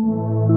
you